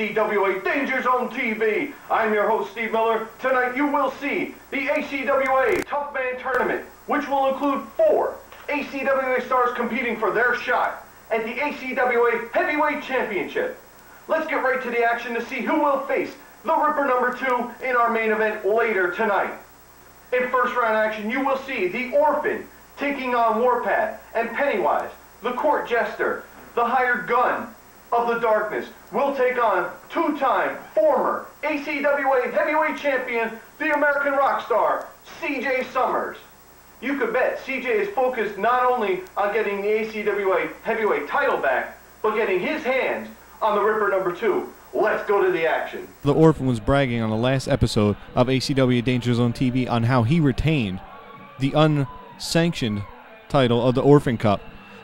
ACWA Danger Zone TV. I'm your host, Steve Miller. Tonight you will see the ACWA Tough Man Tournament, which will include four ACWA stars competing for their shot at the ACWA Heavyweight Championship. Let's get right to the action to see who will face the Ripper number two in our main event later tonight. In first round action, you will see the Orphan taking on Warpath and Penniwize, the Court Jester, the hired gun of the darkness will take on two-time former ACWA heavyweight champion, the American rock star, CJ Summers. You could bet CJ is focused not only on getting the ACWA heavyweight title back, but getting his hands on the Ripper number two. Let's go to the action. The Orphan was bragging on the last episode of ACW Danger Zone TV on how he retained the unsanctioned title of the Orphan Cup.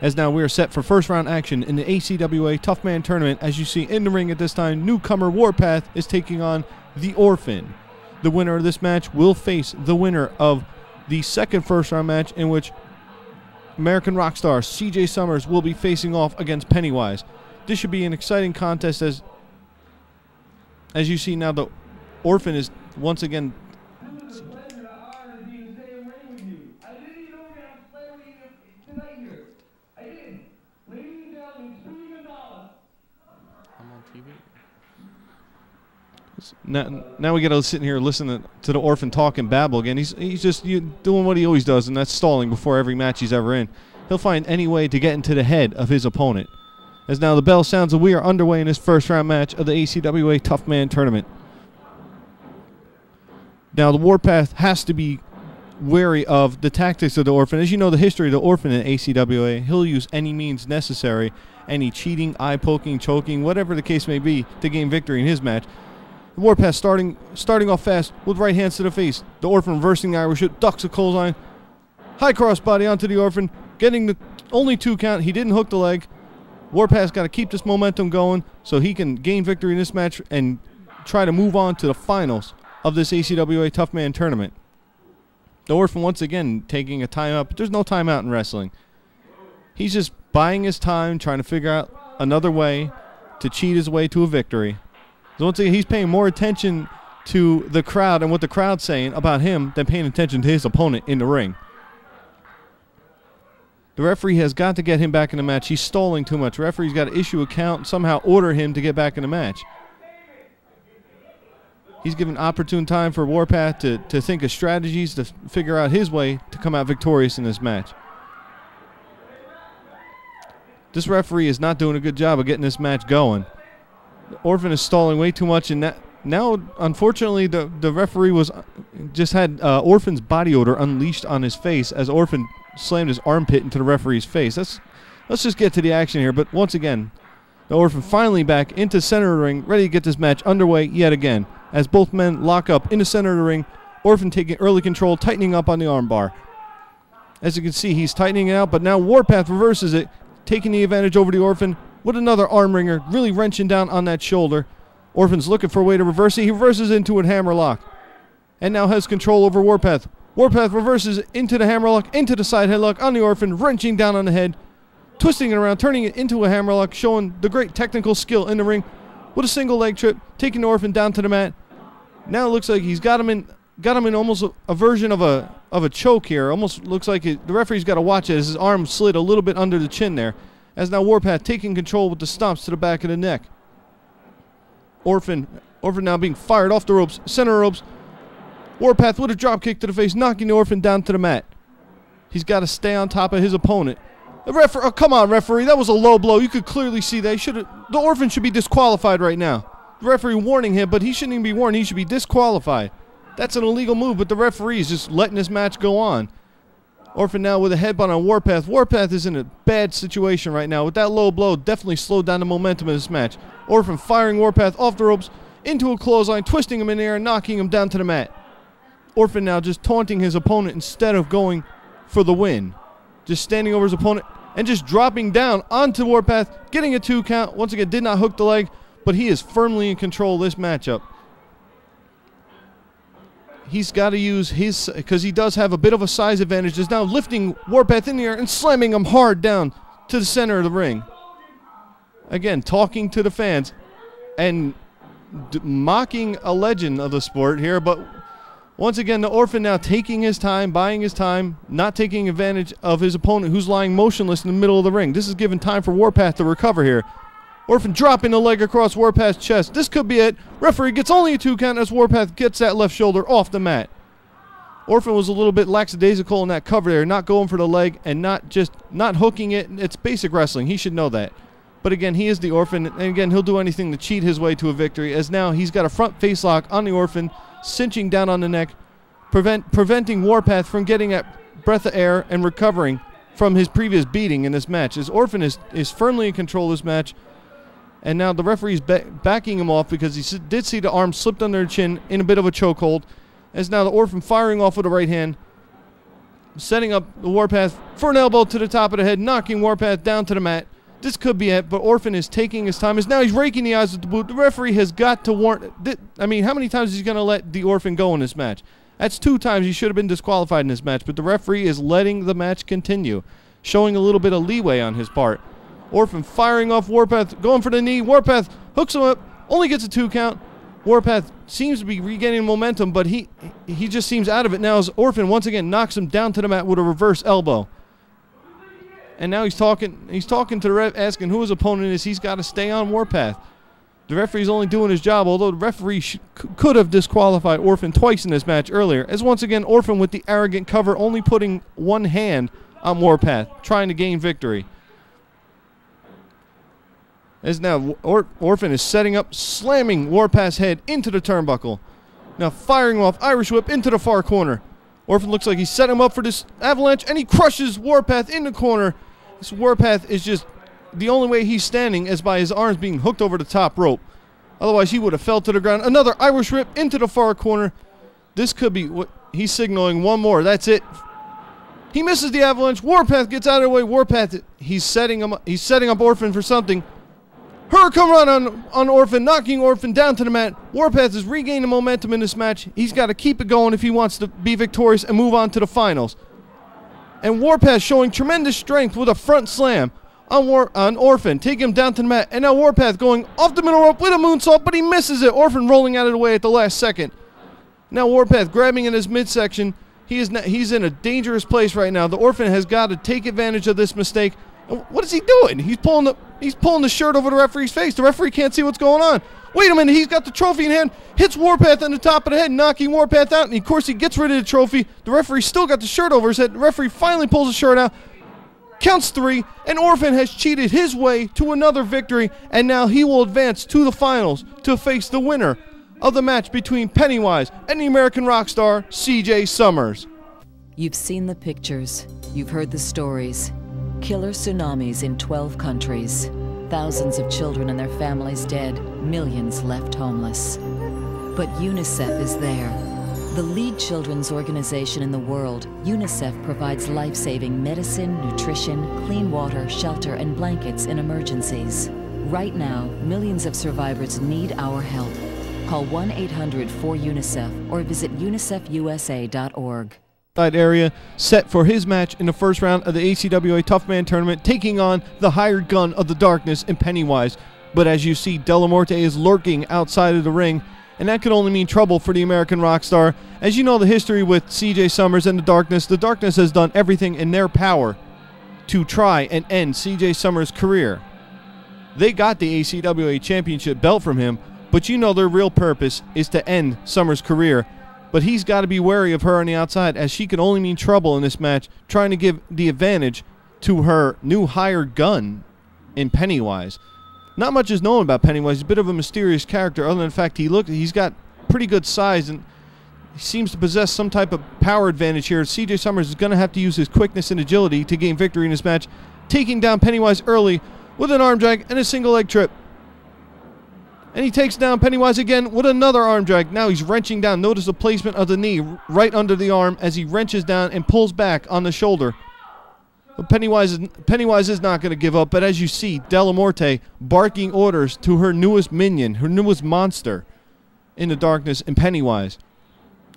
As now we are set for first round action in the ACWA Tough Man Tournament. As you see in the ring at this time, newcomer Warpath is taking on the Orphan. The winner of this match will face the winner of the second first round match, in which American rock star CJ Summers will be facing off against Penniwize. This should be an exciting contest as as you see now the Orphan is once again I'm on TV. Now, now we got to sit here and listen to, the orphan talk and babble again. He's he's just doing what he always does, and that's stalling before every match he's ever in. He'll find any way to get into the head of his opponent. As now the bell sounds and we are underway in this first round match of the ACWA Tough Man Tournament. Now the Warpath has to be wary of the tactics of the Orphan. As you know, the history of the Orphan in ACWA, he'll use any means necessary, any cheating, eye poking, choking, whatever the case may be, to gain victory in his match. The Warpath starting starting off fast with right hands to the face. The Orphan reversing the Irish hook, ducks a clothesline. High crossbody onto the Orphan, getting the only two count. He didn't hook the leg. Warpath's got to keep this momentum going so he can gain victory in this match and try to move on to the finals of this ACWA Tough Man tournament. The Orphan once again taking a timeout, but there's no timeout in wrestling. He's just buying his time, trying to figure out another way to cheat his way to a victory. So once again, he's paying more attention to the crowd and what the crowd's saying about him than paying attention to his opponent in the ring. The referee has got to get him back in the match. He's stalling too much. Referee's got to issue a count, somehow order him to get back in the match. He's given opportune time for Warpath to, to think of strategies to figure out his way to come out victorious in this match. This referee is not doing a good job of getting this match going. Orphan is stalling way too much, and that, now, unfortunately, the, the referee was just had uh, Orphan's body odor unleashed on his face as Orphan slammed his armpit into the referee's face. Let's let's just get to the action here. But once again, the Orphan finally back into center ring, ready to get this match underway yet again. As both men lock up in the center of the ring, Orphan taking early control, tightening up on the armbar. As you can see, he's tightening it out, but now Warpath reverses it, taking the advantage over the Orphan with another arm wringer, really wrenching down on that shoulder. Orphan's looking for a way to reverse it. He reverses into a hammerlock. And now has control over Warpath. Warpath reverses into the hammerlock, into the side headlock on the Orphan, wrenching down on the head, twisting it around, turning it into a hammerlock, showing the great technical skill in the ring with a single leg trip, taking Orphan down to the mat. Now it looks like he's got him in got him in almost a, a version of a of a choke here. Almost looks like it, the referee's got to watch it as his arm slid a little bit under the chin there. As now Warpath taking control with the stomps to the back of the neck. Orphan, Orphan now being fired off the ropes, center ropes. Warpath with a drop kick to the face, knocking the Orphan down to the mat. He's got to stay on top of his opponent. The referee, oh, come on, referee, that was a low blow. You could clearly see that. Should the Orphan should be disqualified right now. The referee warning him, but he shouldn't even be warned. He should be disqualified. That's an illegal move, but the referee is just letting this match go on. Orphan now with a headbutt on Warpath. Warpath is in a bad situation right now. With that low blow, definitely slowed down the momentum of this match. Orphan firing Warpath off the ropes into a clothesline, twisting him in the air, and knocking him down to the mat. Orphan now just taunting his opponent instead of going for the win. Just standing over his opponent and just dropping down onto Warpath, getting a two count. Once again, did not hook the leg, but he is firmly in control of this matchup he's got to use his because he does have a bit of a size advantage. Is now lifting Warpath in the air and slamming him hard down to the center of the ring. again talking to the fans and mocking a legend of the sport here, but once again, the orphan now taking his time, buying his time, not taking advantage of his opponent who's lying motionless in the middle of the ring. This is giving time for Warpath to recover here. Orphan dropping the leg across Warpath's chest. This could be it. Referee gets only a two count as Warpath gets that left shoulder off the mat. Orphan was a little bit lackadaisical in that cover there, not going for the leg and not just not hooking it. It's basic wrestling. He should know that. But again, he is the orphan, and again, he'll do anything to cheat his way to a victory. As now he's got a front face lock on the orphan, cinching down on the neck, prevent preventing Warpath from getting a breath of air and recovering from his previous beating in this match. As Orphan is, is firmly in control of this match, and now the referee's ba- backing him off because he did see the arm slipped under the chin in a bit of a chokehold. As now the Orphan firing off with the right hand, setting up the Warpath for an elbow to the top of the head, knocking Warpath down to the mat. This could be it, but Orphan is taking his time. As now he's raking the eyes with the boot. The referee has got to warn. I mean, how many times is he going to let the Orphan go in this match? That's two times he should have been disqualified in this match, but the referee is letting the match continue, showing a little bit of leeway on his part. Orphan firing off Warpath, going for the knee. Warpath hooks him up, only gets a two count. Warpath seems to be regaining momentum, but he he just seems out of it now as Orphan once again knocks him down to the mat with a reverse elbow. And now he's talking he's talking to the ref asking who his opponent is. He's got to stay on Warpath. The referee's only doing his job, although the referee could have disqualified Orphan twice in this match earlier. As once again, Orphan with the arrogant cover, only putting one hand on Warpath, trying to gain victory. As now or- Orphan is setting up, slamming Warpath's head into the turnbuckle. Now firing off Irish Whip into the far corner. Orphan looks like he's setting him up for this avalanche, and he crushes Warpath in the corner. This Warpath is just the only way he's standing is by his arms being hooked over the top rope. Otherwise, he would have fell to the ground. Another Irish Whip into the far corner. This could be what he's signaling one more. That's it. He misses the avalanche. Warpath gets out of the way. Warpath, he's setting him. He's setting up Orphan for something. Hurricanrana on, on Orphan, knocking Orphan down to the mat. Warpath is regaining momentum in this match. He's got to keep it going if he wants to be victorious and move on to the finals. And Warpath showing tremendous strength with a front slam on, War- on Orphan, taking him down to the mat. And now Warpath going off the middle rope with a moonsault, but he misses it. Orphan rolling out of the way at the last second. Now Warpath grabbing in his midsection. He is not, he's in a dangerous place right now. The Orphan has got to take advantage of this mistake. What is he doing? He's pulling the he's pulling the shirt over the referee's face. The referee can't see what's going on. Wait a minute, he's got the trophy in hand, hits Warpath on the top of the head, knocking Warpath out, and of course he gets rid of the trophy. The referee still got the shirt over his head. The referee finally pulls the shirt out, counts three, and Orphan has cheated his way to another victory, and now he will advance to the finals to face the winner of the match between Penniwize and the American rock star CJ Summers. You've seen the pictures, you've heard the stories. Killer tsunamis in 12 countries. Thousands of children and their families dead, millions left homeless. But UNICEF is there. The lead children's organization in the world, UNICEF provides life saving medicine, nutrition, clean water, shelter, and blankets in emergencies. Right now, millions of survivors need our help. Call 1 800 4 UNICEF or visit unicefusa.org area set for his match in the first round of the ACWA Tough Man Tournament, taking on the hired gun of the darkness in Penniwize. But as you see, Della Morte is lurking outside of the ring, and that could only mean trouble for the American rock star. As you know the history with CJ Summers and the Darkness, the Darkness has done everything in their power to try and end CJ Summers' career. They got the ACWA championship belt from him, but you know their real purpose is to end Summers' career but he's got to be wary of her on the outside as she can only mean trouble in this match, trying to give the advantage to her new hired gun in Penniwize. Not much is known about Penniwize. He's a bit of a mysterious character, other than the fact he look he's got pretty good size and he seems to possess some type of power advantage here. CJ Summers is going to have to use his quickness and agility to gain victory in this match, taking down Penniwize early with an arm drag and a single leg trip. And he takes down Penniwize again with another arm drag. Now he's wrenching down. Notice the placement of the knee right under the arm as he wrenches down and pulls back on the shoulder. But Penniwize is, Penniwize is not going to give up. But as you see, Della Morte barking orders to her newest minion, her newest monster in the darkness, and Penniwize.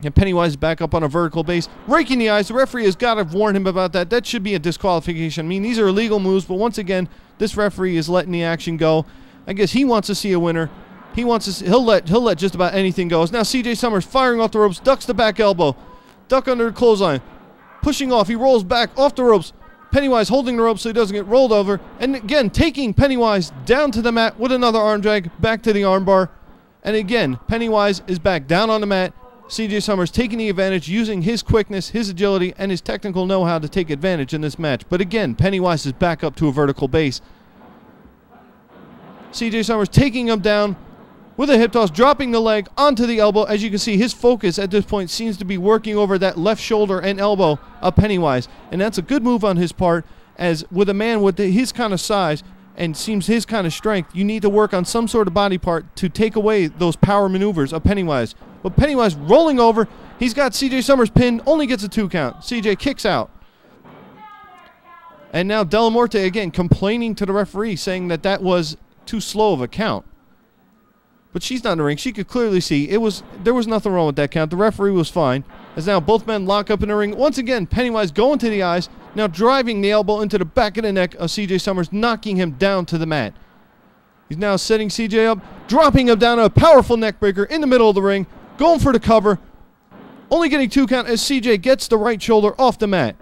And Penniwize is back up on a vertical base, raking the eyes. The referee has got to warn him about that. That should be a disqualification. I mean, these are illegal moves, but once again, this referee is letting the action go. I guess he wants to see a winner. He wants to. He'll let. He'll let just about anything go. Now C.J. Summers firing off the ropes, ducks the back elbow, duck under the clothesline, pushing off. He rolls back off the ropes. Penniwize holding the rope so he doesn't get rolled over, and again taking Penniwize down to the mat with another arm drag back to the armbar. And again, Penniwize is back down on the mat. CJ Summers taking the advantage, using his quickness, his agility, and his technical know how to take advantage in this match. But again, Penniwize is back up to a vertical base. CJ Summers taking him down with a hip toss, dropping the leg onto the elbow. As you can see, his focus at this point seems to be working over that left shoulder and elbow of Penniwize. And that's a good move on his part, as with a man with his kind of size, and seems his kind of strength, you need to work on some sort of body part to take away those power maneuvers of Penniwize. But Penniwize rolling over, he's got CJ Summers pinned, only gets a two count. CJ kicks out. And now Della Morte again complaining to the referee, saying that that was too slow of a count. But she's not in the ring. She could clearly see it was there was nothing wrong with that count. The referee was fine. As now both men lock up in the ring. Once again, Penniwize going to the eyes, now driving the elbow into the back of the neck of CJ Summers, knocking him down to the mat. He's now setting CJ up, dropping him down a powerful neckbreaker in the middle of the ring, going for the cover. Only getting two count as CJ gets the right shoulder off the mat.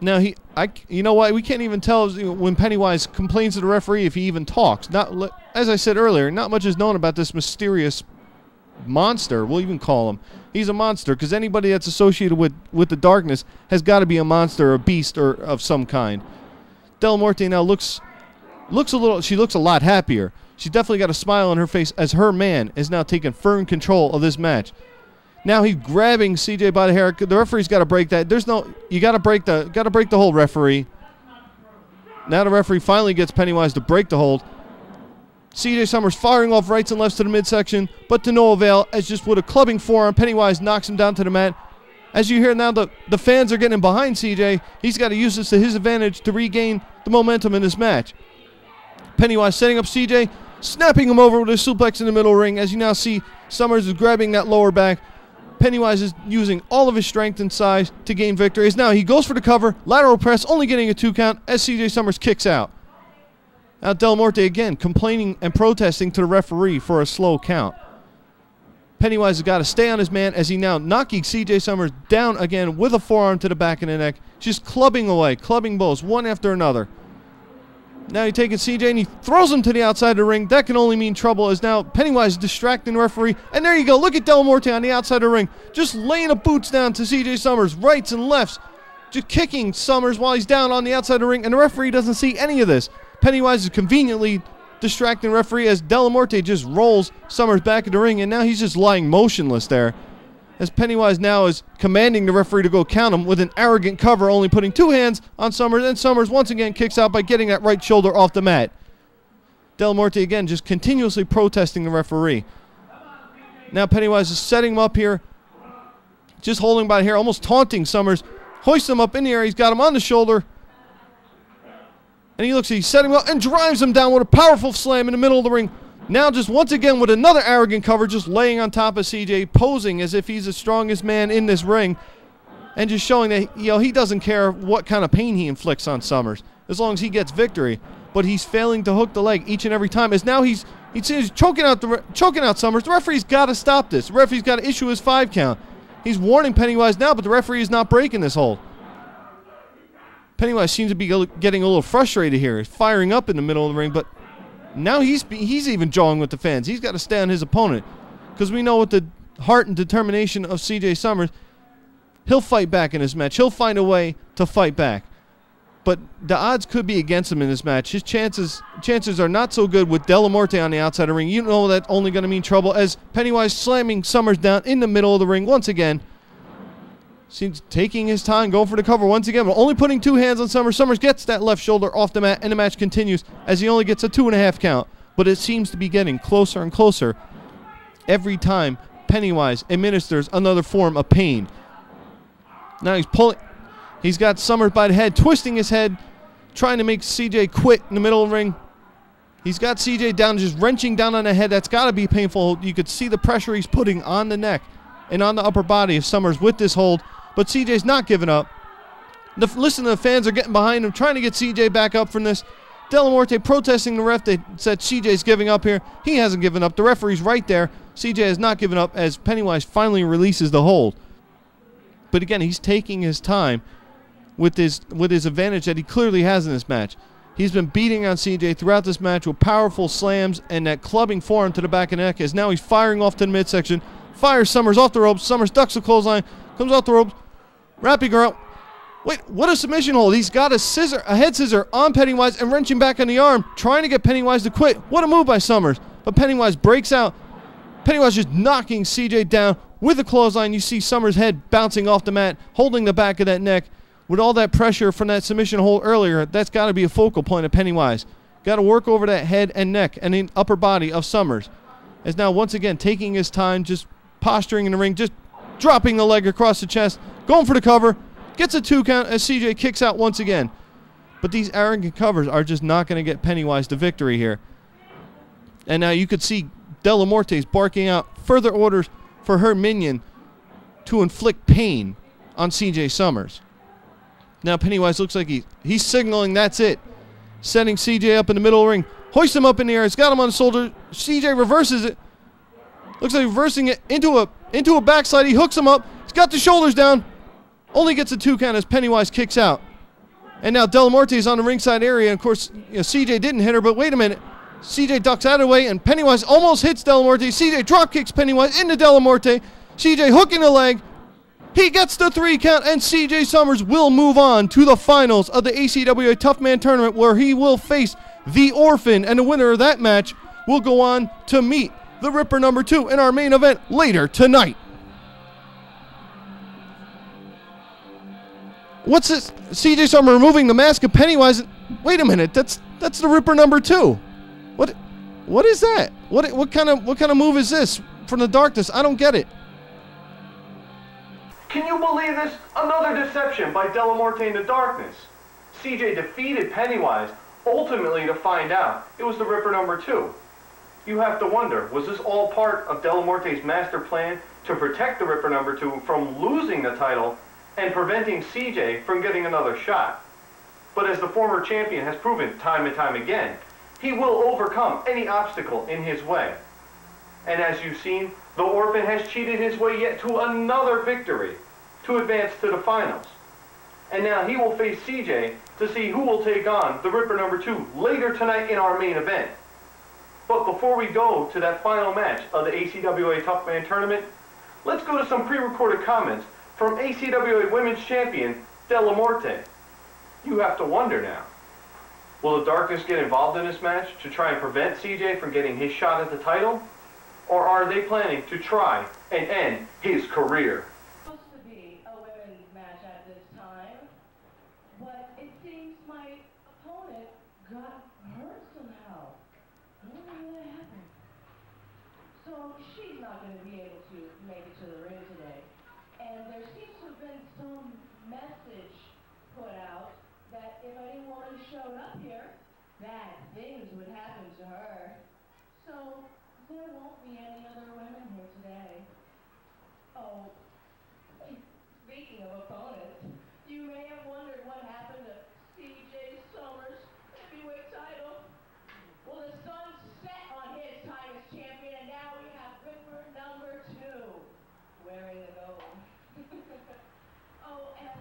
Now he, I, you know what? We can't even tell when Penniwize complains to the referee if he even talks. Not as I said earlier, not much is known about this mysterious monster. We'll even call him. He's a monster because anybody that's associated with with the darkness has got to be a monster, a beast, or of some kind. Del Morte now looks looks a little. She looks a lot happier. She's definitely got a smile on her face as her man is now taking firm control of this match. Now he's grabbing CJ by the hair. The referee's got to break that. There's no. You got to break the. Got to break the hold, referee. Now the referee finally gets Penniwize to break the hold. CJ Summers firing off rights and lefts to the midsection, but to no avail as just with a clubbing forearm, Penniwize knocks him down to the mat. As you hear now, the, the fans are getting behind CJ. He's got to use this to his advantage to regain the momentum in this match. Penniwize setting up CJ, snapping him over with a suplex in the middle ring. As you now see, Summers is grabbing that lower back. Penniwize is using all of his strength and size to gain victory. As now he goes for the cover, lateral press, only getting a two count as CJ Summers kicks out. Now Del Morte again complaining and protesting to the referee for a slow count. Penniwize has got to stay on his man as he now knocking CJ Summers down again with a forearm to the back of the neck, just clubbing away, clubbing blows one after another. Now he's taking CJ and he throws him to the outside of the ring. That can only mean trouble as now Penniwize distracting referee. And there you go. Look at Del Morte on the outside of the ring. Just laying the boots down to CJ Summers, rights and lefts. Just kicking Summers while he's down on the outside of the ring. And the referee doesn't see any of this. Penniwize is conveniently distracting referee as Della Morte just rolls Summers back in the ring. And now he's just lying motionless there as Penniwize now is commanding the referee to go count him with an arrogant cover, only putting two hands on Summers, and Summers once again kicks out by getting that right shoulder off the mat. Del Morte again just continuously protesting the referee. Now Penniwize is setting him up here, just holding by the hair, almost taunting Summers, hoists him up in the air. He's got him on the shoulder. And he looks, he's setting him up and drives him down with a powerful slam in the middle of the ring. Now just once again with another arrogant cover, just laying on top of CJ, posing as if he's the strongest man in this ring, and just showing that you know he doesn't care what kind of pain he inflicts on Summers as long as he gets victory. But he's failing to hook the leg each and every time. As now he's he's choking out the choking out Summers. The referee's got to stop this. The referee's got to issue his five count. He's warning Penniwize now, but the referee is not breaking this hold. Penniwize seems to be getting a little frustrated here. He's firing up in the middle of the ring, but now he's he's even jawing with the fans. He's got to stay on his opponent because we know with the heart and determination of C.J. Summers, he'll fight back in this match. He'll find a way to fight back. But the odds could be against him in this match. His chances chances are not so good with Della Morte on the outside of the ring. You know that's only going to mean trouble as Penniwize slamming Summers down in the middle of the ring once again. Seems taking his time, going for the cover once again, but only putting two hands on Summers. Summers gets that left shoulder off the mat, and the match continues as he only gets a two and a half count. But it seems to be getting closer and closer every time Penniwize administers another form of pain. Now he's pulling. He's got Summers by the head, twisting his head, trying to make CJ quit in the middle of the ring. He's got CJ down, just wrenching down on the head. That's got to be painful. You could see the pressure he's putting on the neck and on the upper body of Summers with this hold, but CJ's not giving up. The, listen, the fans are getting behind him, trying to get CJ back up from this. Della Morte protesting the ref. They said CJ's giving up here. He hasn't given up. The referee's right there. CJ has not given up as Penniwize finally releases the hold. But again, he's taking his time with his with his advantage that he clearly has in this match. He's been beating on CJ throughout this match with powerful slams and that clubbing forearm to the back of the neck as now he's firing off to the midsection. Fires Summers off the ropes. Summers ducks the clothesline, comes off the ropes, her up. Wait, what a submission hold. He's got a scissor, a head scissor on Penniwize and wrenching back on the arm, trying to get Penniwize to quit. What a move by Summers. But Penniwize breaks out. Penniwize just knocking CJ down with a clothesline. You see Summers' head bouncing off the mat, holding the back of that neck. With all that pressure from that submission hold earlier, that's got to be a focal point of Penniwize. Got to work over that head and neck and the upper body of Summers. As now, once again, taking his time, just posturing in the ring, just dropping the leg across the chest, going for the cover, Gets a two count as CJ kicks out once again. But these arrogant covers are just not going to get Penniwize the victory here. And now you could see Della Morte's barking out further orders for her minion to inflict pain on CJ Summers. Now Penniwize looks like he, he's signaling that's it. Setting CJ up in the middle the ring. Hoists him up in the air. It's got him on the shoulder. CJ reverses it. Looks like reversing it into a into a backslide. He hooks him up. He's got the shoulders down. Only gets a two count as Penniwize kicks out. And now Della Morte is on the ringside area. And of course, you know, CJ didn't hit her, but wait a minute. CJ ducks out of the way, and Penniwize almost hits Della Morte. CJ drop kicks Penniwize into Della Morte. CJ hooking the leg. He gets the three count, and CJ Summers will move on to the finals of the ACWA Tough Man Tournament, where he will face the Orphan, and the winner of that match will go on to meet the Ripper number two in our main event later tonight. What's this? CJ Summer removing the mask of Penniwize. Wait a minute, that's that's the Ripper number two. What what is that? What what kind of what kind of move is this from the darkness? I don't get it. Can you believe this? Another deception by Della Morte in the darkness. CJ defeated Penniwize, ultimately to find out it was the Ripper number two. You have to wonder, was this all part of Della Morte's master plan to protect the Ripper number two from losing the title and preventing CJ from getting another shot. But as the former champion has proven time and time again, he will overcome any obstacle in his way. And as you've seen, the Orphan has cheated his way yet to another victory to advance to the finals. And now he will face CJ to see who will take on the Ripper number two later tonight in our main event. But before we go to that final match of the ACWA Tough Man Tournament, let's go to some pre-recorded comments from ACWA Women's Champion Della Morte. You have to wonder now. Will the Darkness get involved in this match to try and prevent CJ from getting his shot at the title? Or are they planning to try and end his career? There won't be any other women here today. Oh, speaking of opponents, you may have wondered what happened to CJ Summers' heavyweight title. Well, the sun set on his time as champion, and now we have Ripper number two wearing the gold. and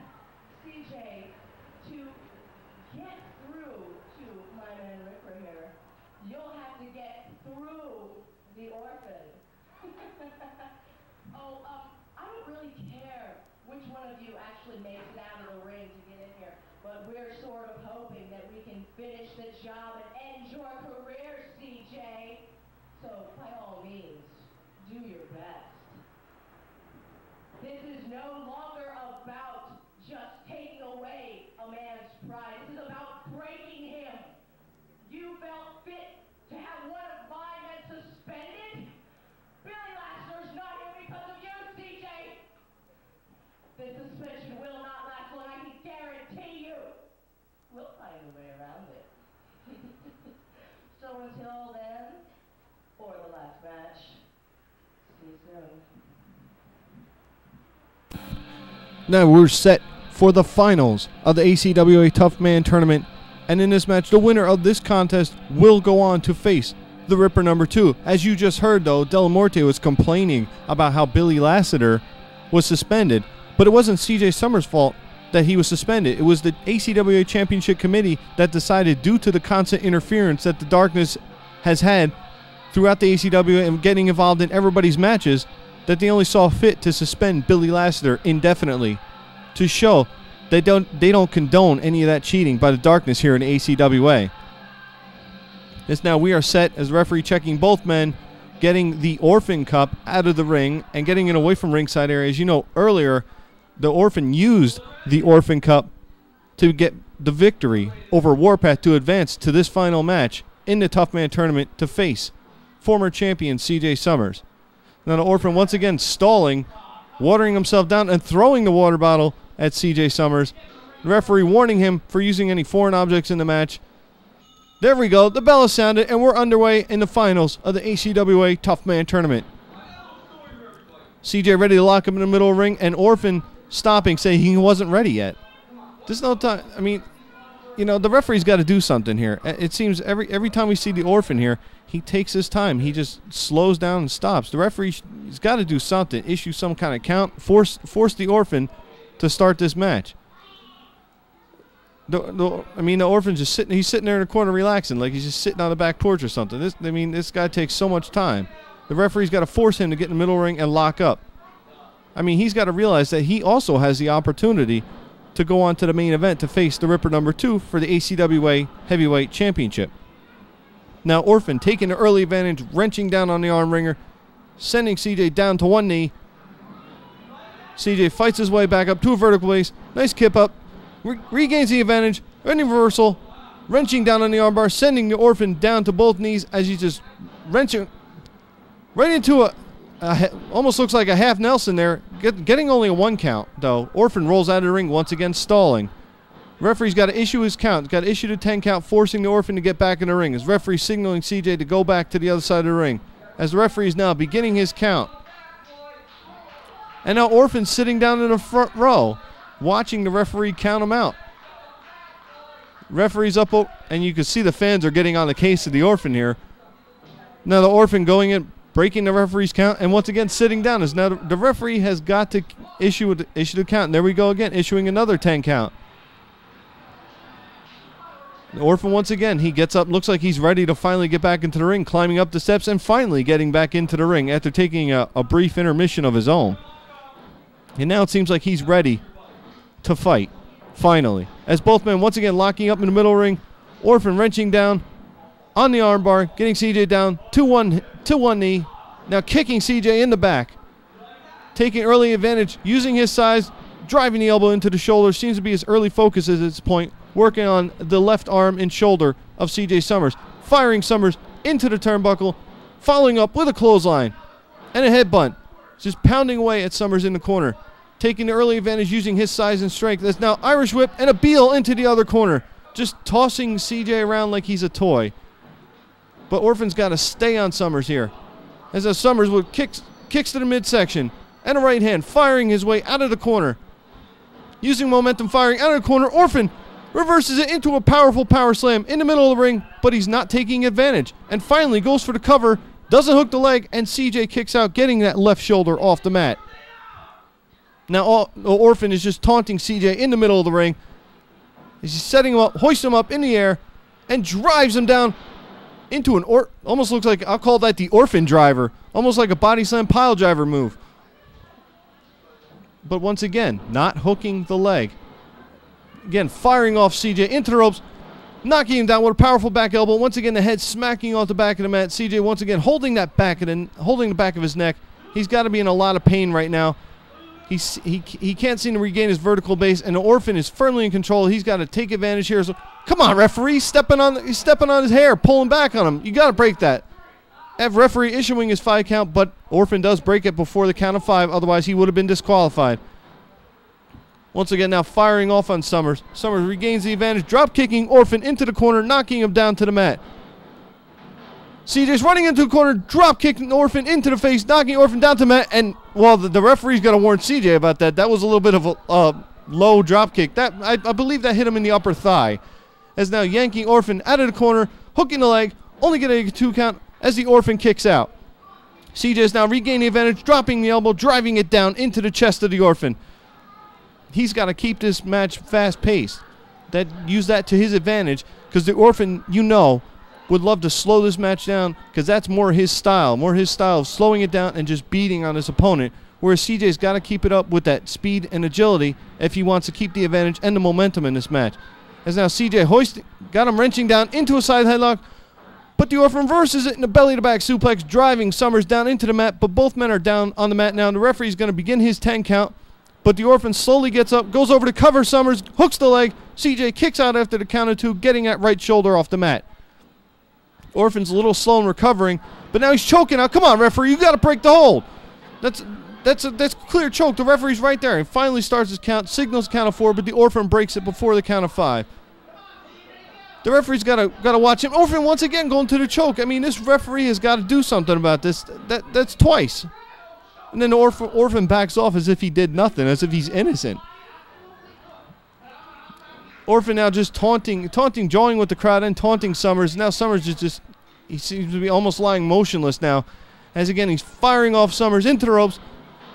CJ, to get through to my man Ripper here, you'll have to get through the orphan. oh, um, I don't really care which one of you actually makes it out of the ring to get in here, but we're sort of hoping that we can finish the job and end your career, CJ. So, by all means, do your best. This is no longer about just taking away a man's pride. This is about breaking him. You felt fit to have one of my men suspended? Billy Lassiter's not here because of you, CJ! This suspension will not last long, I can guarantee you! We'll find a way around it. so until then, or the last match, see you soon. Now we're set for the finals of the ACWA Tough Man Tournament. And in this match, the winner of this contest will go on to face the Ripper number two. As you just heard, though, Del Morte was complaining about how Billy Lassiter was suspended. But it wasn't CJ Summers' fault that he was suspended. It was the ACWA Championship Committee that decided, due to the constant interference that the Darkness has had throughout the ACWA and getting involved in everybody's matches, that they only saw fit to suspend Billy Lassiter indefinitely to show they don't they don't condone any of that cheating by the darkness here in ACWA. Yes, now we are set as referee checking both men, getting the Orphan Cup out of the ring and getting it away from ringside area. As you know earlier, the Orphan used the Orphan Cup to get the victory over Warpath to advance to this final match in the Tough Man tournament to face former champion CJ Summers. Now the Orphan once again stalling, watering himself down and throwing the water bottle at CJ Summers. The referee warning him for using any foreign objects in the match. There we go. The bell is sounded, and we're underway in the finals of the ACWA Tough Man Tournament. CJ ready to lock him in the middle of the ring, and Orphan stopping, saying he wasn't ready yet. There's no time. I mean, you know, the referee's got to do something here. It seems every every time we see the Orphan here, he takes his time. He just slows down and stops. The referee's got to do something, issue some kind of count, force force the Orphan to start this match. The, the, I mean, the orphan's just sitting. He's sitting there in the corner, relaxing, like he's just sitting on the back porch or something. This, I mean, this guy takes so much time. The referee's got to force him to get in the middle ring and lock up. I mean, he's got to realize that he also has the opportunity to go on to the main event to face the Ripper number two for the ACWA Heavyweight Championship. Now, Orphan taking the early advantage, wrenching down on the arm ringer, sending CJ down to one knee. CJ fights his way back up to a vertical base. Nice kip up. Re- regains the advantage. Running reversal. Wrenching down on the armbar, sending the orphan down to both knees as he just wrenching right into a, almost looks like a half Nelson there. Get, getting only a one count, though. Orphan rolls out of the ring once again, stalling. Referee's got to issue his count. Got to issue the 10 count, forcing the orphan to get back in the ring. As referee signaling CJ to go back to the other side of the ring. As the referee is now beginning his count. And now Orphan's sitting down in the front row, watching the referee count him out. Referee's up, and you can see the fans are getting on the case of the Orphan here. Now the Orphan going in, breaking the referee's count, and once again sitting down. Is now the referee has got to issue issue the count. And there we go again, issuing another 10 count. The Orphan once again, he gets up, looks like he's ready to finally get back into the ring, climbing up the steps and finally getting back into the ring after taking a, a brief intermission of his own. And now it seems like he's ready to fight, finally. As both men once again locking up in the middle ring, Orphan wrenching down on the armbar, getting CJ down to one, to one knee. Now kicking CJ in the back. Taking early advantage, using his size, driving the elbow into the shoulder. Seems to be his early focus at this point. Working on the left arm and shoulder of CJ Summers. Firing Summers into the turnbuckle, following up with a clothesline and a headbutt just pounding away at Summers in the corner. Taking the early advantage using his size and strength. There's now Irish whip and a Beal into the other corner. Just tossing CJ around like he's a toy. But Orphan's got to stay on Summers here. As a Summers with kicks, kicks to the midsection and a right hand, firing his way out of the corner. Using momentum, firing out of the corner. Orphan reverses it into a powerful power slam in the middle of the ring, but he's not taking advantage. And finally goes for the cover doesn't hook the leg, and CJ kicks out, getting that left shoulder off the mat. Now, uh, Orphan is just taunting CJ in the middle of the ring. He's setting him up, hoists him up in the air, and drives him down into an or almost looks like I'll call that the orphan driver, almost like a body slam pile driver move. But once again, not hooking the leg. Again, firing off CJ into the ropes, knocking him down with a powerful back elbow. Once again, the head smacking off the back of the mat. CJ once again holding that back and holding the back of his neck. He's got to be in a lot of pain right now. He's, he, he can't seem to regain his vertical base, and orphan is firmly in control. He's got to take advantage here. So, come on, referee, stepping on he's stepping on his hair, pulling back on him. You got to break that. Have referee issuing his five count, but Orphan does break it before the count of five. Otherwise, he would have been disqualified. Once again, now firing off on Summers. Summers regains the advantage, drop kicking Orphan into the corner, knocking him down to the mat. CJ's running into the corner, drop kicking Orphan into the face, knocking Orphan down to the mat, and well, the, the referee's got to warn CJ about that. That was a little bit of a low drop kick. That I, I believe that hit him in the upper thigh. As now Yankee Orphan out of the corner, hooking the leg, only getting a two count as the Orphan kicks out. CJ is now regaining advantage, dropping the elbow, driving it down into the chest of the Orphan. He's got to keep this match fast paced. That use that to his advantage because the Orphan, you know, would love to slow this match down because that's more his style, more his style of slowing it down and just beating on his opponent. Whereas CJ's got to keep it up with that speed and agility if he wants to keep the advantage and the momentum in this match. As now CJ hoisting, got him wrenching down into a side headlock, but the Orphan reverses it in a belly to back suplex, driving Summers down into the mat. But both men are down on the mat now. And the referee's going to begin his 10 count. But the Orphan slowly gets up, goes over to cover Summers, hooks the leg. CJ kicks out after the count of two, getting that right shoulder off the mat. Orphan's a little slow in recovering, but now he's choking out. Come on, referee, you got to break the hold. That's that's a, that's clear choke. The referee's right there. He finally starts his count, signals count of four, but the Orphan breaks it before the count of five. The referee's got to got to watch him. Orphan once again going to the choke. I mean, this referee has got to do something about this. That that's twice. And then the Orphan, Orphan backs off as if he did nothing, as if he's innocent. Orphan now just taunting, taunting, jawing with the crowd and taunting Summers. Now Summers is just, he seems to be almost lying motionless now. As again, he's firing off Summers into the ropes.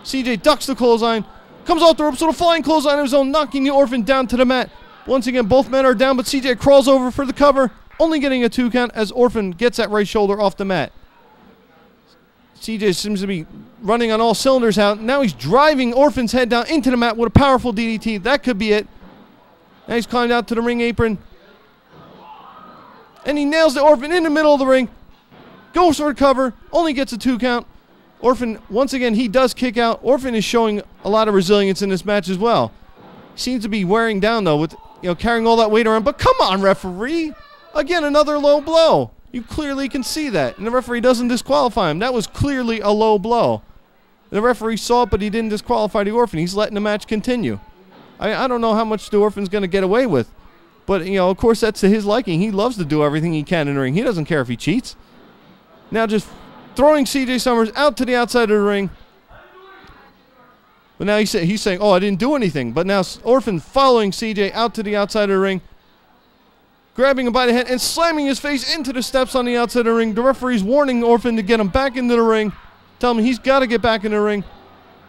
CJ ducks the clothesline, comes off the ropes with a flying clothesline of his own, knocking the Orphan down to the mat. Once again, both men are down, but CJ crawls over for the cover, only getting a two count as Orphan gets that right shoulder off the mat. CJ seems to be running on all cylinders out. Now he's driving Orphan's head down into the mat with a powerful DDT. That could be it. Now he's climbed out to the ring apron. And he nails the Orphan in the middle of the ring. Goes for a cover. Only gets a two count. Orphan, once again, he does kick out. Orphan is showing a lot of resilience in this match as well. Seems to be wearing down, though, with you know carrying all that weight around. But come on, referee. Again, another low blow. You clearly can see that. And the referee doesn't disqualify him. That was clearly a low blow. The referee saw it, but he didn't disqualify the Orphan. He's letting the match continue. I, I don't know how much the Orphan's going to get away with. But, you know, of course, that's to his liking. He loves to do everything he can in the ring. He doesn't care if he cheats. Now just throwing CJ Summers out to the outside of the ring. But now he's, he's saying, oh, I didn't do anything. But now Orphan following CJ out to the outside of the ring grabbing him by the head and slamming his face into the steps on the outside of the ring. The referee's warning Orphan to get him back into the ring. Tell him he's got to get back in the ring.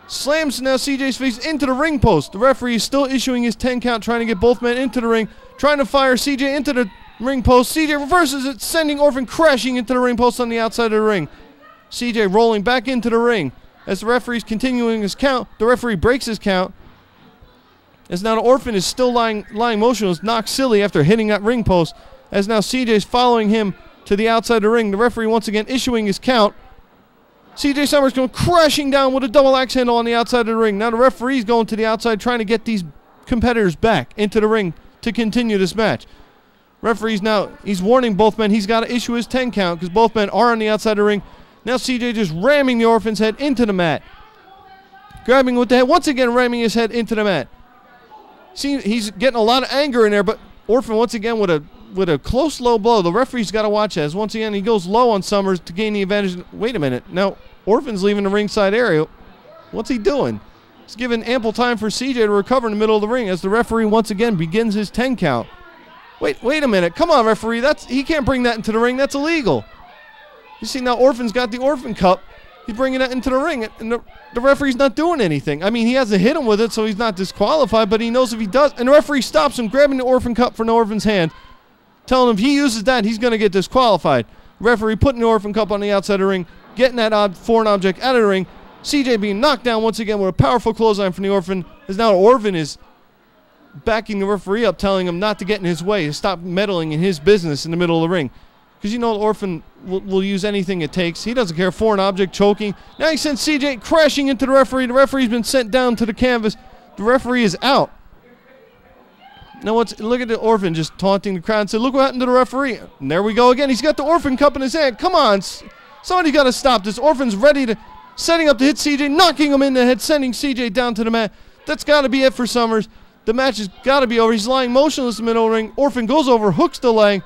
Slams now CJ's face into the ring post. The referee is still issuing his 10 count, trying to get both men into the ring, trying to fire CJ into the ring post. CJ reverses it, sending Orphan crashing into the ring post on the outside of the ring. CJ rolling back into the ring. As the referee's continuing his count, the referee breaks his count. As now the orphan is still lying lying motionless, knocked silly after hitting that ring post. As now CJ is following him to the outside of the ring. The referee once again issuing his count. CJ Summers going crashing down with a double axe handle on the outside of the ring. Now the referee's going to the outside trying to get these competitors back into the ring to continue this match. Referee's now, he's warning both men he's got to issue his 10 count because both men are on the outside of the ring. Now CJ just ramming the orphan's head into the mat. Grabbing with the head, once again ramming his head into the mat. See, he's getting a lot of anger in there, but Orphan once again with a with a close low blow. The referee's got to watch as once again he goes low on Summers to gain the advantage. Wait a minute, now Orphan's leaving the ringside area. What's he doing? He's given ample time for CJ to recover in the middle of the ring as the referee once again begins his 10 count. Wait, wait a minute. Come on, referee. That's he can't bring that into the ring. That's illegal. You see now Orphan's got the Orphan Cup. He's bringing that into the ring, and the, the referee's not doing anything. I mean, he hasn't hit him with it, so he's not disqualified, but he knows if he does. And the referee stops him, grabbing the Orphan Cup from the Orphan's hand, telling him if he uses that, he's going to get disqualified. Referee putting the Orphan Cup on the outside of the ring, getting that foreign object out of the ring. CJ being knocked down once again with a powerful clothesline from the Orphan. As now Orphan is backing the referee up, telling him not to get in his way, to stop meddling in his business in the middle of the ring because you know Orphan will, will, use anything it takes. He doesn't care. Foreign object choking. Now he sends CJ crashing into the referee. The referee's been sent down to the canvas. The referee is out. Now what's look at the Orphan just taunting the crowd and say, "Look what happened to the referee." And there we go again. He's got the Orphan cup in his hand. Come on, Somebody's got to stop this. Orphan's ready to setting up to hit CJ, knocking him in the head, sending CJ down to the mat. That's got to be it for Summers. The match has got to be over. He's lying motionless in the middle the ring. Orphan goes over, hooks the leg.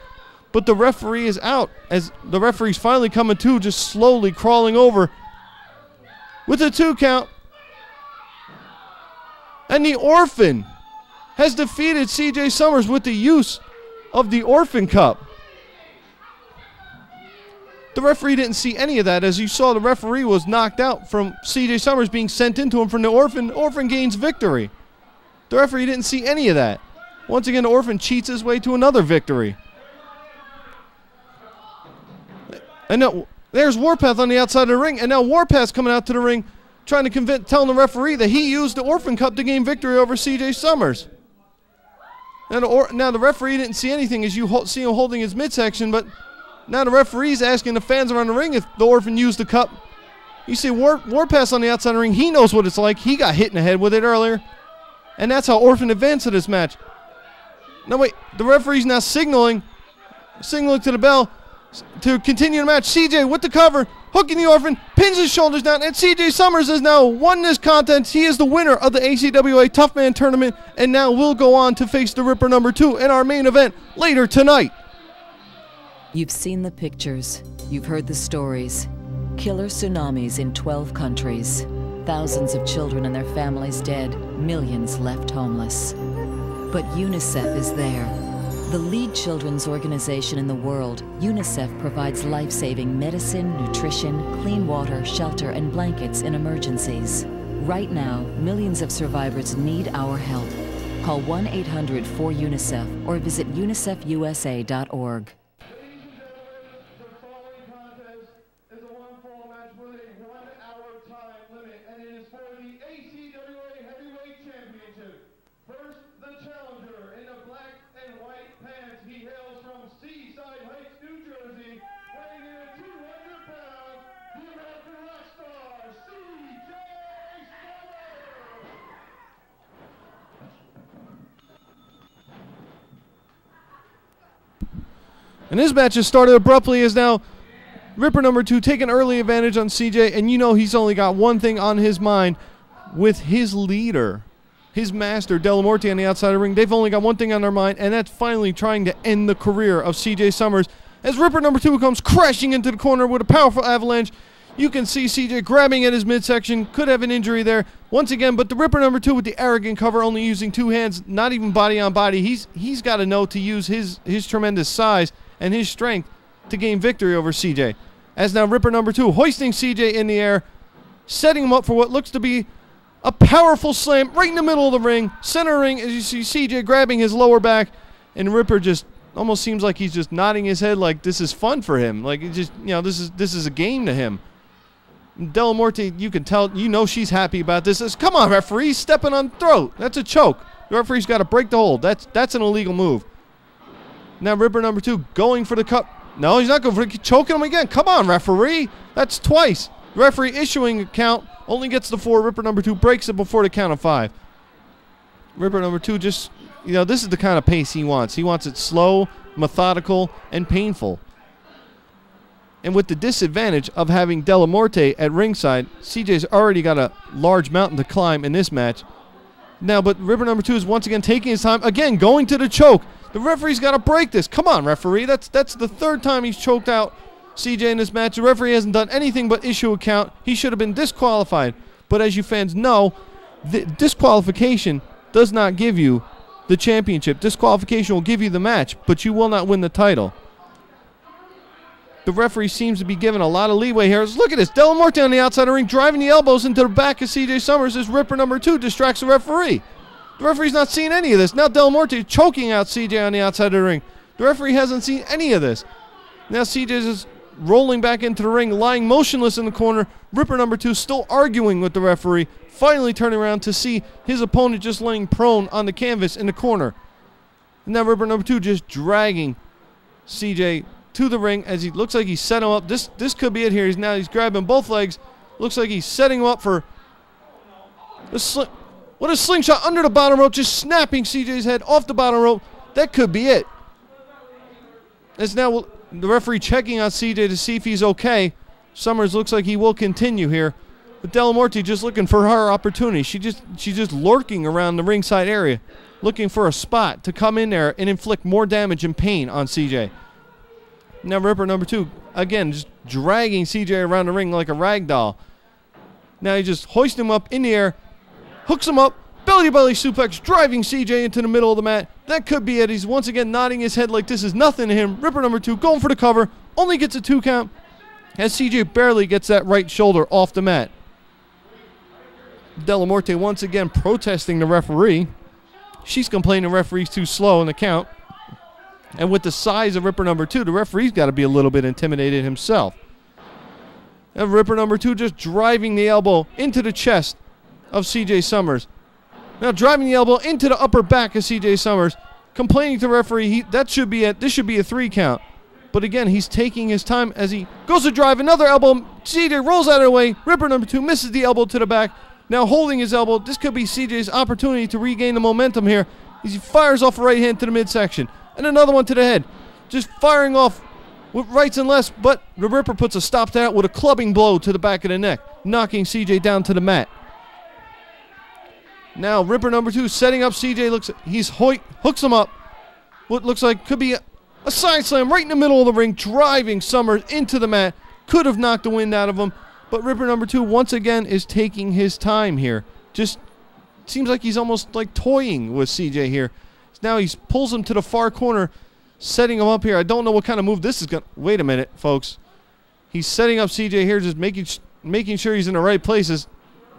But the referee is out as the referee's finally coming to, just slowly crawling over. with a two count. And the Orphan has defeated CJ Summers with the use of the Orphan Cup. The referee didn't see any of that. As you saw, the referee was knocked out from CJ Summers being sent into him from the Orphan. Orphan gains victory. The referee didn't see any of that. Once again, the Orphan cheats his way to another victory. And now there's Warpath on the outside of the ring, and now Warpath's coming out to the ring, trying to convince, telling the referee that he used the Orphan Cup to gain victory over C.J. Summers. Now the, or, now the referee didn't see anything as you see him holding his midsection, but now the referee's asking the fans around the ring if the Orphan used the cup. You see War, Warpath on the outside of the ring, he knows what it's like. He got hit in the head with it earlier. And that's how Orphan advanced to this match. No, wait. The referee's now signaling, signaling to the bell to continue the match. CJ with the cover, hooking the orphan, pins his shoulders down, and CJ Summers has now won this contest. He is the winner of the ACWA Tough Man Tournament, and now will go on to face the Ripper number two in our main event later tonight. You've seen the pictures, you've heard the stories. Killer tsunamis in 12 countries. Thousands of children and their families dead, millions left homeless. But UNICEF is there. The lead children's organization in the world, UNICEF provides life saving medicine, nutrition, clean water, shelter, and blankets in emergencies. Right now, millions of survivors need our help. Call 1 800 4 UNICEF or visit unicefusa.org. And this match has started abruptly as now Ripper number two taking early advantage on CJ, and you know he's only got one thing on his mind with his leader, his master, Della Morte on the outside of the ring. They've only got one thing on their mind, and that's finally trying to end the career of CJ Summers. As Ripper number two comes crashing into the corner with a powerful avalanche, you can see CJ grabbing at his midsection, could have an injury there once again, but the Ripper number two with the arrogant cover, only using two hands, not even body on body. He's he's got to know to use his his tremendous size and his strength to gain victory over CJ. As now Ripper number two hoisting CJ in the air, setting him up for what looks to be a powerful slam right in the middle of the ring, center ring. As you see CJ grabbing his lower back, and Ripper just almost seems like he's just nodding his head like this is fun for him. Like it just you know this is this is a game to him. Della Morte, you can tell, you know she's happy about this. Says, "Come on, referee, stepping on throat. That's a choke. The referee's got to break the hold. That's that's an illegal move." Now Ripper number two going for the cup. No, he's not going for it. Choking him again. Come on, referee. That's twice. The referee issuing a count only gets the four. Ripper number two breaks it before the count of five. Ripper number two just, you know, this is the kind of pace he wants. He wants it slow, methodical, and painful. And with the disadvantage of having Della Morte at ringside, CJ's already got a large mountain to climb in this match. Now, but Ripper number two is once again taking his time, again going to the choke. The referee's got to break this. Come on, referee. That's that's the third time he's choked out CJ in this match. The referee hasn't done anything but issue a count. He should have been disqualified. But as you fans know, disqualification does not give you the championship. Disqualification will give you the match, but you will not win the title. The referee seems to be given a lot of leeway here. Look at this. Della Morte on the outside of the ring driving the elbows into the back of CJ Summers as Ripper number two distracts the referee. The referee's not seeing any of this. Now Della Morte choking out CJ on the outside of the ring. The referee hasn't seen any of this. Now CJ's is rolling back into the ring, lying motionless in the corner. Ripper number two still arguing with the referee, finally turning around to see his opponent just laying prone on the canvas in the corner. And now Ripper number two just dragging CJ to the ring as he looks like he's setting him up. This this could be it here. He's now he's grabbing both legs. Looks like he's setting him up for the sli- what a slingshot under the bottom rope, just snapping CJ's head off the bottom rope. That could be it. As now the referee checking on CJ to see if he's okay. Summers looks like he will continue here. But Della Morte just looking for her opportunity. She just she's just lurking around the ringside area, looking for a spot to come in there and inflict more damage and pain on CJ. Now Ripper number two, again, just dragging CJ around the ring like a rag doll. Now he just hoists him up in the air, hooks him up, belly to belly suplex, driving CJ into the middle of the mat. That could be it. He's once again nodding his head like this is nothing to him. Ripper number two going for the cover, only gets a two count as CJ barely gets that right shoulder off the mat. Della Morte once again protesting the referee. She's complaining the referee's too slow in the count. And with the size of Ripper number two, the referee's got to be a little bit intimidated himself. And Ripper number two just driving the elbow into the chest of CJ Summers. Now driving the elbow into the upper back of CJ Summers, complaining to the referee. He, that should be a this should be a three count. But again, he's taking his time as he goes to drive another elbow. CJ rolls out of the way. Ripper number two misses the elbow to the back. Now holding his elbow. This could be CJ's opportunity to regain the momentum here. As he fires off a right hand to the midsection. And another one to the head. Just firing off with rights and lefts. But the Ripper puts a stop to that with a clubbing blow to the back of the neck. Knocking CJ down to the mat. Now Ripper number two setting up CJ. Looks he's hoik, hooks him up. What looks like could be a, a side slam right in the middle of the ring, driving Summers into the mat. Could have knocked the wind out of him, but Ripper number two once again is taking his time here. Just seems like he's almost like toying with CJ here. Now he pulls him to the far corner, setting him up here. I don't know what kind of move this is going. to Wait a minute, folks. He's setting up CJ here, just making making sure he's in the right places.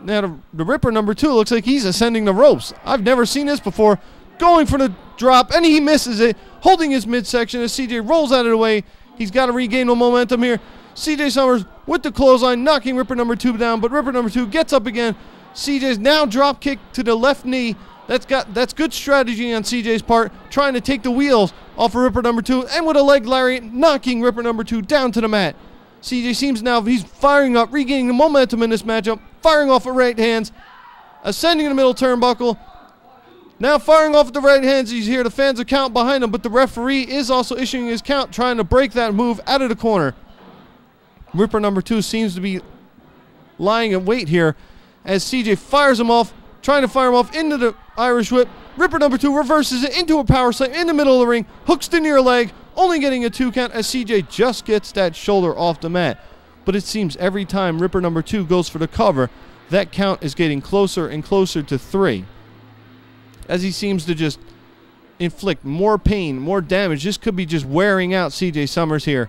Now the, Ripper number two looks like he's ascending the ropes. I've never seen this before. Going for the drop, and he misses it, holding his midsection as CJ rolls out of the way. He's got to regain the momentum here. CJ Summers with the clothesline, knocking Ripper number two down, but Ripper number two gets up again. CJ's now drop kick to the left knee. That's got that's good strategy on CJ's part, trying to take the wheels off of Ripper number two, and with a leg lariat, knocking Ripper number two down to the mat. CJ seems now he's firing up, regaining the momentum in this matchup, firing off of right hands, ascending in the middle turnbuckle. Now firing off the right hands, he's here. The fans are count behind him, but the referee is also issuing his count, trying to break that move out of the corner. Ripper number two seems to be lying in wait here as CJ fires him off, trying to fire him off into the Irish whip. Ripper number two reverses it into a power slam in the middle of the ring, hooks the near leg, only getting a two count as CJ just gets that shoulder off the mat. But it seems every time Ripper number two goes for the cover, that count is getting closer and closer to three. As he seems to just inflict more pain, more damage. This could be just wearing out CJ Summers here.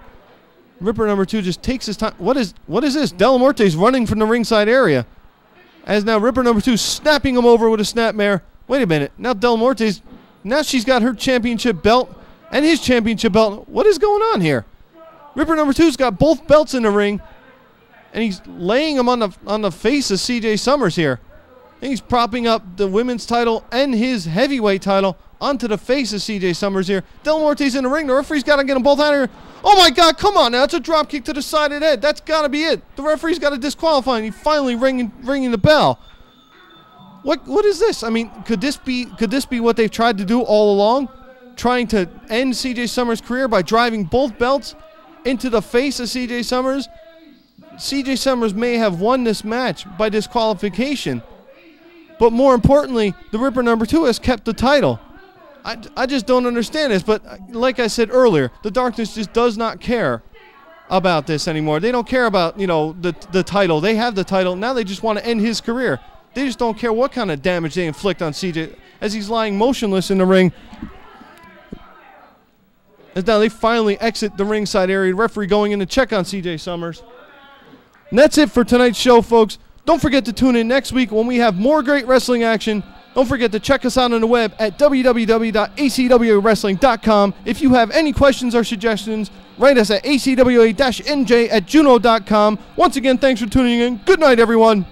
Ripper number two just takes his time. What is what is this? Della Morte's running from the ringside area. As now Ripper number two snapping him over with a snapmare. Wait a minute. Now Della Morte's now she's got her championship belt and his championship belt. What is going on here? Ripper number two's got both belts in the ring, and he's laying him on the on the face of C.J. Summers here. And he's propping up the women's title and his heavyweight title onto the face of C.J. Summers here. Del Della Morte's in the ring. The referee's got to get them both out of here. Oh my God! Come on now! It's a drop kick to the side of the head. That's got to be it. The referee's got to disqualify. And he finally ringing ringing the bell. What what is this? I mean, could this be could this be what they've tried to do all along? Trying to end CJ Summers' career by driving both belts into the face of CJ Summers. CJ Summers may have won this match by disqualification, but more importantly, the Ripper number two has kept the title. I, I just don't understand this, but uh, like I said earlier, the Darkness just does not care about this anymore. They don't care about, you know, the, the title. They have the title. Now they just want to end his career. They just don't care what kind of damage they inflict on CJ as he's lying motionless in the ring. As now they finally exit the ringside area. Referee going in to check on CJ Summers. And that's it for tonight's show, folks. Don't forget to tune in next week when we have more great wrestling action. Don't forget to check us out on the web at www.acwwrestling.com. If you have any questions or suggestions, write us at acwa-nj at juno.com. Once again, thanks for tuning in. Good night, everyone.